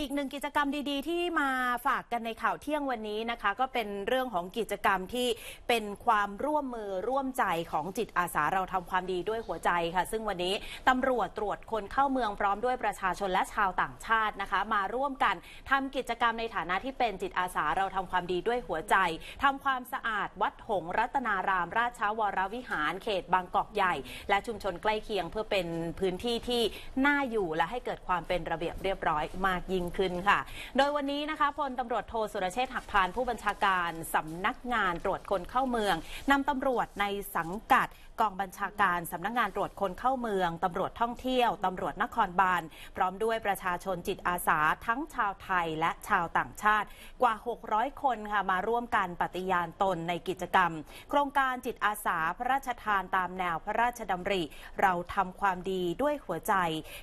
อีกหนึ่งกิจกรรมดีๆ ที่มาฝากกันในข่าวเที่ยงวันนี้นะคะ ก็เป็นเรื่องของกิจกรรมที่เป็นความร่วมมือร่วมใจของจิตอาสาเราทำความดีด้วยหัวใจค่ะ ซึ่งวันนี้ตำรวจตรวจคนเข้าเมืองพร้อมด้วยประชาชนและชาวต่างชาตินะคะ มาร่วมกันทำกิจกรรมในฐานะที่เป็นจิตอาสาเราทำความดีด้วยหัวใจทำความสะอาดวัดหงรัตนาราม ราชวรวิหาร เขตบางกอกใหญ่ และชุมชนใกล้เคียงเพื่อเป็นพื้นที่ที่น่าอยู่และให้เกิดความเป็นระเบียบเรียบร้อยมากยิ่งขึ้นค่ะ โดยวันนี้นะคะพลตำรวจโทสุรเชษฐ์หักพานผู้บัญชาการสำนักงานตรวจคนเข้าเมืองนำตำรวจในสังกัดกองบัญชาการสำนักงานตรวจคนเข้าเมืองตำรวจท่องเที่ยวตำรวจนครบาลพร้อมด้วยประชาชนจิตอาสาทั้งชาวไทยและชาวต่างชาติ กว่า 600 คนค่ะมาร่วมกันปฏิญาณตนในกิจกรรม โครงการจิตอาสาพระราชทานตามแนวพระราชดำริ เราทำความดีด้วยหัวใจ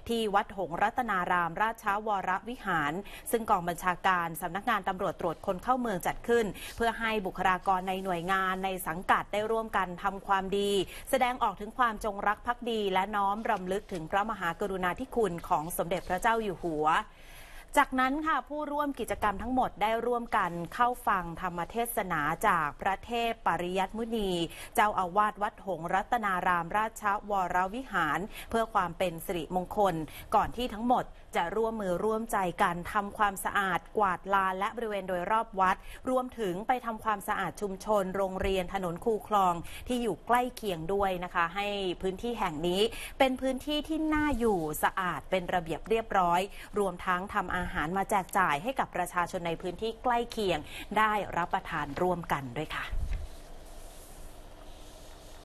ที่วัดหงรัตนารามราชวรวิหารซึ่งกองบัญชาการสำนักงานตำรวจตรวจคนเข้าเมืองจัดขึ้น เพื่อให้บุคลากรในหน่วยงานในสังกัดได้ร่วมกันทำความดี แสดงออกถึงความจงรักภักดี และน้อมรำลึกถึงพระมหากรุณาธิคุณของสมเด็จพระเจ้าอยู่หัว จากนั้นค่ะผู้ร่วมกิจกรรมทั้งหมดได้ร่วมกันเข้าฟังธรรมเทศนาจากพระเทพปริยัติมุนี เจ้าอาวาสวัดหงรัตนารามราชวรวิหาร เพื่อความเป็นสิริมงคล ก่อนที่ทั้งหมดจะร่วมมือร่วมใจกันทำความสะอาดกวาดลานและบริเวณโดยรอบวัด รวมถึงไปทำความสะอาดชุมชน โรงเรียนถนนคูคลองที่อยู่ใกล้เคียงด้วยนะคะ ให้พื้นที่แห่งนี้เป็นพื้นที่ที่น่าอยู่สะอาดเป็นระเบียบเรียบร้อย รวมทั้งทำอาหารมาแจกจ่ายให้กับประชาชนในพื้นที่ใกล้เคียงได้รับประทานร่วมกันด้วยค่ะ